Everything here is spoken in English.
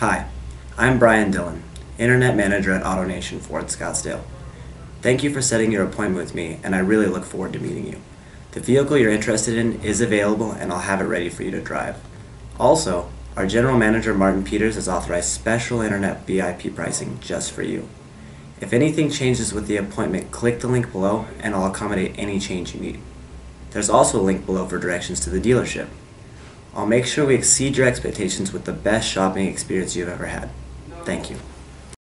Hi, I'm Brian Dillan, Internet Manager at AutoNation Ford Scottsdale. Thank you for setting your appointment with me, and I really look forward to meeting you. The vehicle you're interested in is available, and I'll have it ready for you to drive. Also, our General Manager Martin Peters has authorized special Internet VIP pricing just for you. If anything changes with the appointment, click the link below, and I'll accommodate any change you need. There's also a link below for directions to the dealership. I'll make sure we exceed your expectations with the best shopping experience you've ever had. Thank you.